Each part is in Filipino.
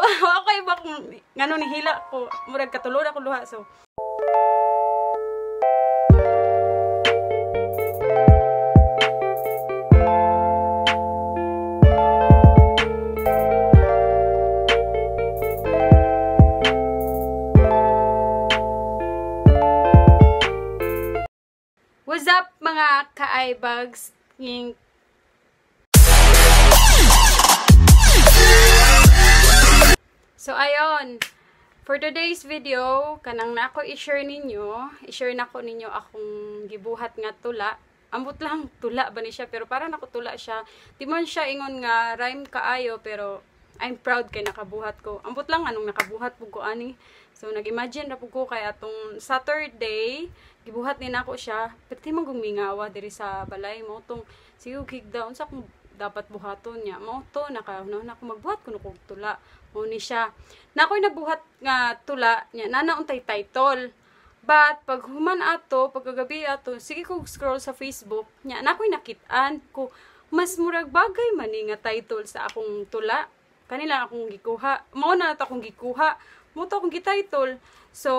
okay ba kung ngano ni hila ko murag katulod ako luha so What's up mga ka-eyebags? So ayon, for today's video, kanang nako i-share ninyo, i-share nako ninyo akong gibuhat nga tula. Ambot lang tula ba ni siya pero para nako tula siya. Di man siya ingon nga rhyme kaayo pero I'm proud kay nakabuhat ko. Ambot lang anong nakabuhat pug ko ani. So nag-imagine ra pug ko kay atong Saturday gibuhat ni nako siya. Di man gumingawa diri sa balay mo tong sigug higdaon sa kung dapat buhaton niya. Mao to naka no, na ako magbuhat kuno kog tula. Mao ni siya. Na ako'y nabuhat nga tula niya nanauntay title. But pag human ato, pagkagabi ato, sige kog scroll sa Facebook niya na ako'y nakitaan ko mas murag bagay man nga title sa akong tula. Kanila akong gikuha. Mao na nato akong gikuha. Mo to akong gititle. So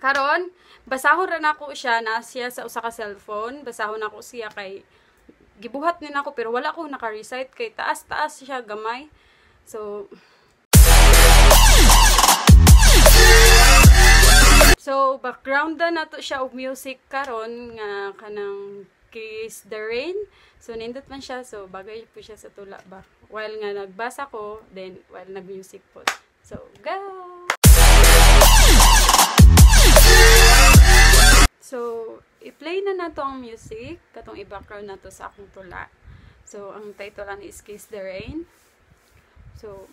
karon basahon ra nako siya na siya sa usa ka cellphone. Basahon nako siya kay gibuhat ni nako pero wala ko naka-recite kay taas-taas siya gamay. So So background na nato siya og music karon nga kanang Kiss the Rain. So nindot man siya so bagay po siya sa tula ba. While nga nagbasa ko then while nag-music po. So go. So, i-play na nato ang music, katong i-background nato sa akong tula. So, ang title lang is Kiss the Rain. So,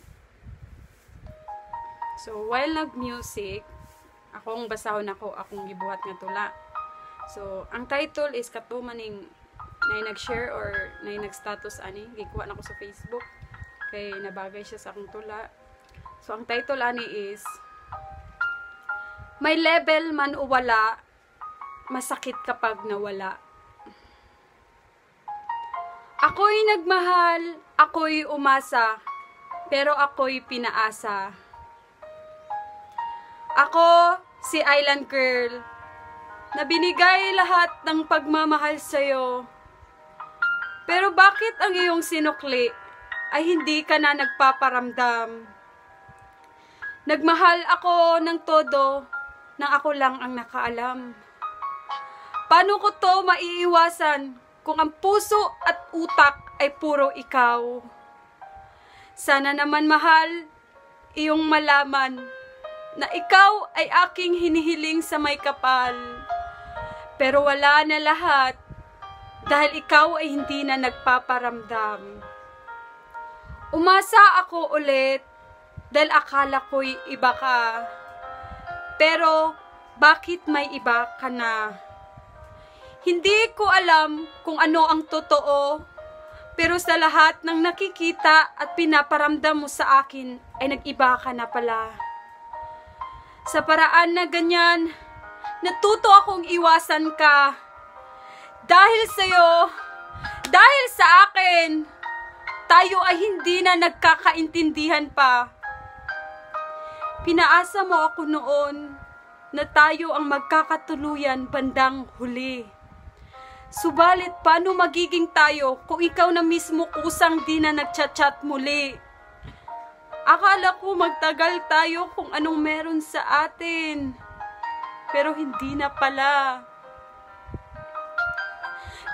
so while nag-music, akong basahon ako, akong gibuhat nga tula. So, ang title is katumaning na nag-share or na nag-status ani, gikuha na ko sa Facebook. Kay nabagay siya sa akong tula. So, ang title ani is May level man o wala, masakit kapag nawala. Ako'y nagmahal, ako'y umasa, pero ako'y pinaasa. Ako, si Island Girl, na binigay lahat ng pagmamahal sa'yo. Pero bakit ang iyong sinukli ay hindi ka na nagpaparamdam? Nagmahal ako ng todo nang ako lang ang nakaalam. Paano ko to maiiwasan kung ang puso at utak ay puro ikaw? Sana naman mahal, iyong malaman na ikaw ay aking hinihiling sa may kapal. Pero wala na lahat dahil ikaw ay hindi na nagpaparamdam. Umasa ako ulit dahil akala ko'y iba ka. Pero bakit may iba ka na? Hindi ko alam kung ano ang totoo, pero sa lahat ng nakikita at pinaparamdam mo sa akin ay nag-iba ka na pala. Sa paraan na ganyan, natuto akong iwasan ka. Dahil sa'yo, dahil sa akin, tayo ay hindi na nagkakaintindihan pa. Pinaasa mo ako noon na tayo ang magkakatuluyan bandang huli. Subalit, paano magiging tayo kung ikaw na mismo kusang di na nagchat-chat muli? Akala ko magtagal tayo kung anong meron sa atin. Pero hindi na pala.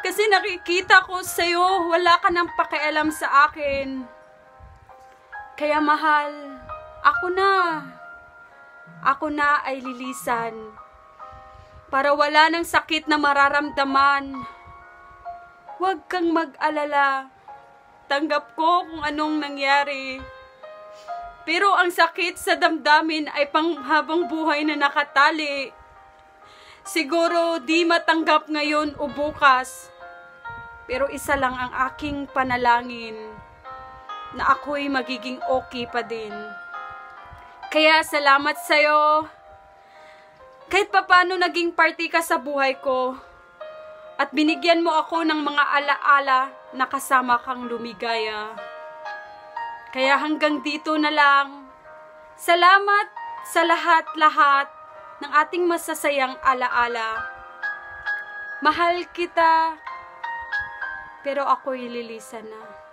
Kasi nakikita ko sa'yo, wala ka nang pakialam sa akin. Kaya mahal, ako na. Ako na ay lilisan para wala ng sakit na mararamdaman. Huwag kang mag-alala. Tanggap ko kung anong nangyari. Pero ang sakit sa damdamin ay panghabang buhay na nakatali. Siguro di matanggap ngayon o bukas. Pero isa lang ang aking panalangin na ako'y magiging okay pa din. Kaya salamat sa'yo kahit papano naging party ka sa buhay ko at binigyan mo ako ng mga alaala na kasama kang lumigaya. Kaya hanggang dito na lang. Salamat sa lahat-lahat ng ating masasayang alaala. Mahal kita, pero ako'y lilisan na.